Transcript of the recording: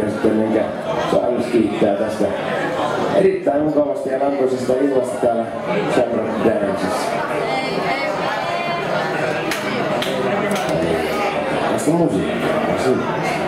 kaikkia sitten, enkä Charles kiittää tästä erittäin mukavasta ja lämpöisestä illasta täällä Shamrock Danceissa. Tästä musiikkia, siinä.